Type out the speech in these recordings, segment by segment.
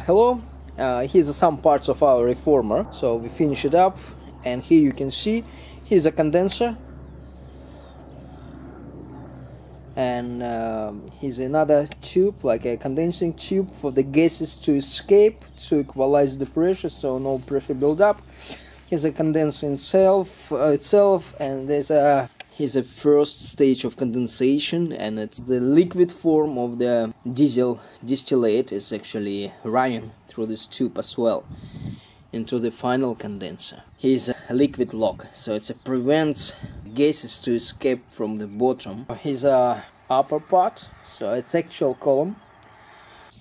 Hello, uh, here's some parts of our reformer. So we finish it up and here you can see here's a condenser and um, here's another tube like a condensing tube for the gases to escape to equalize the pressure so no pressure build up here's a condenser itself uh, itself and there's a here's a first stage of condensation and it's the liquid form of the diesel distillate is actually running through this tube as well into the final condenser here's a liquid lock so it prevents gases to escape from the bottom. Here's a upper part, so it's actual column.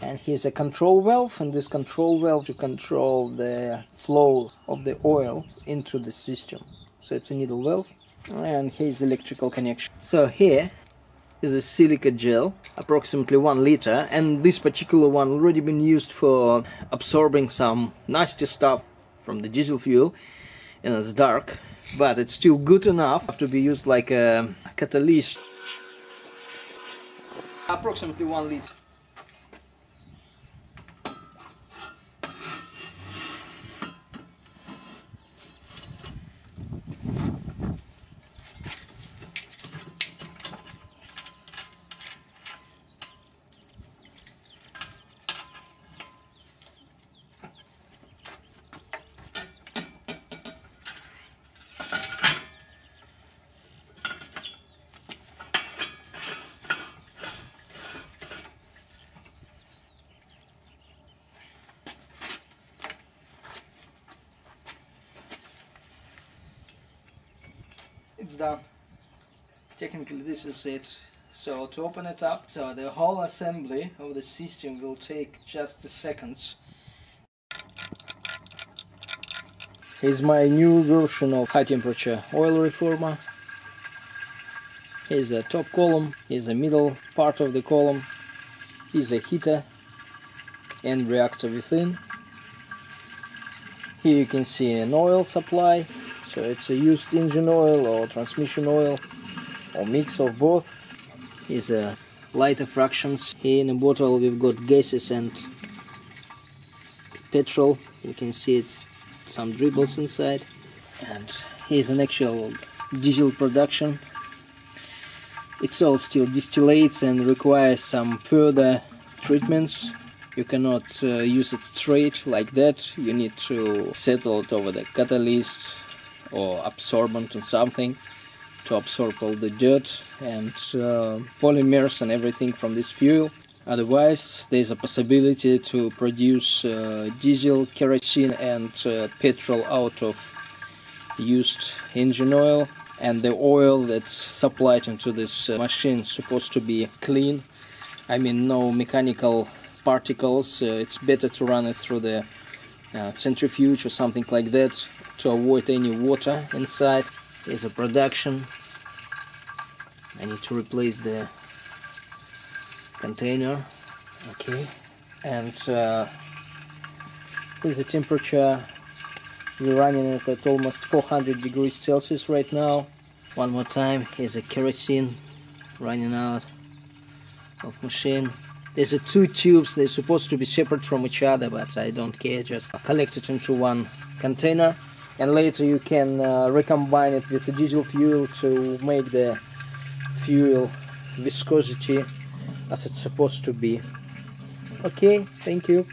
And here's a control valve, and this control valve to control the flow of the oil into the system. So it's a needle valve, and here's electrical connection. So here is a silica gel, approximately one liter, and this particular one already been used for absorbing some nasty stuff from the diesel fuel, and it's dark but it's still good enough to be used like a catalyst approximately one liter it's done technically this is it so to open it up so the whole assembly of the system will take just seconds is my new version of high temperature oil reformer. Here's the top column, here's the middle part of the column, here's a heater and reactor within. Here you can see an oil supply so it's a used engine oil or transmission oil or mix of both. Is a lighter fractions here in the bottle we've got gases and petrol. You can see it's some dribbles inside. And here's an actual diesel production. It's all still distillates and requires some further treatments. You cannot uh, use it straight like that. You need to settle it over the catalyst or absorbent or something to absorb all the dirt and uh, polymers and everything from this fuel. Otherwise, there's a possibility to produce uh, diesel, kerosene and uh, petrol out of used engine oil and the oil that's supplied into this uh, machine is supposed to be clean. I mean no mechanical particles, uh, it's better to run it through the uh, centrifuge or something like that to avoid any water inside. Here's a production. I need to replace the container. Okay, and uh, here's the temperature. We're running it at almost 400 degrees Celsius right now. One more time. Here's a kerosene running out of machine. There's a two tubes. They're supposed to be separate from each other, but I don't care. Just collect it into one container and later you can uh, recombine it with diesel fuel to make the fuel viscosity as it's supposed to be. Okay thank you